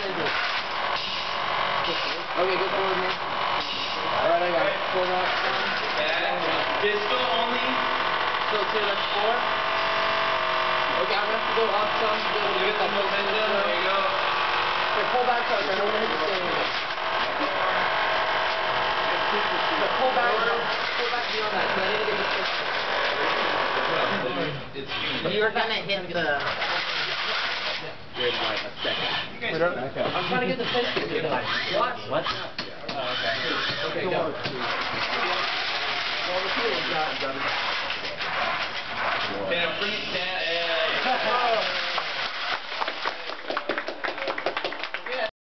Okay, go forward, man. Alright, I got it. Pull it up. Only. So, so that's four. Okay, I'm gonna have to go up some to be able to get that momentum. There you go. Okay, pull back so I don't want to hit the with. So pull back, pull back beyond that, I need to get the pistol. You're gonna hit the. Good, like a second. Okay. I'm trying to get the pistol to die. Watch. What? Oh, okay, go. Well, the field's not done. Man, bring it down. Oh.